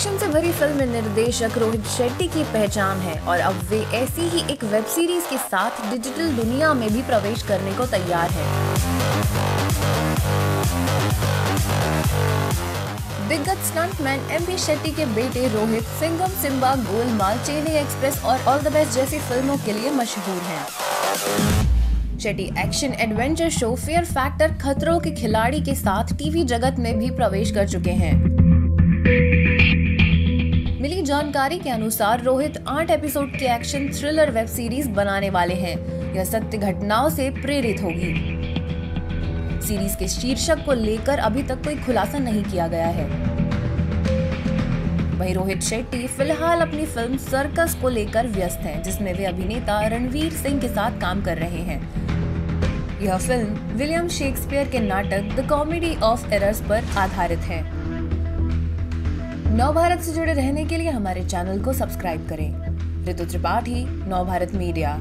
Film में निर्देशक रोहित शेट्टी की पहचान है और अब वे ऐसी ही एक वेब सीरीज़ के साथ डिजिटल दुनिया में भी प्रवेश करने को तैयार है। दिग्गज स्टंटमैन एम पी शेट्टी के बेटे रोहित सिंगम सिम्बा, गोलमाल, चेन्नई एक्सप्रेस और ऑल द बेस्ट जैसी फ़िल्मों के लिए मशहूर हैं। Shetty action adventure show fear factor खतरों के खिलाड़ी के साथ टीवी जगत में भी प्रवेश कर चुके हैं। जानकारी के अनुसार रोहित आठ एपिसोड की एक्शन थ्रिलर वेब सीरीज़ बनाने वाले हैं। यह सत्य घटनाओं से प्रेरित होगी। सीरीज़ के शीर्षक को लेकर अभी तक कोई खुलासा नहीं किया गया है। वहीं रोहित शेट्टी फ़िलहाल अपनी फ़िल्म सर्कस को लेकर व्यस्त हैं, जिसमें वे अभिनेता रणवीर सिंह के साथ काम कर रहे हैं। यह फ़िल्म विलियम शेक्सपियर के नाटक द कॉमेडी ऑफ़ एरर्स पर आधारित है। नव भारत से जुड़े रहने के लिए हमारे चैनल को सब्सक्राइब करें। ऋतु त्रिपाठी नव भारत मीडिया।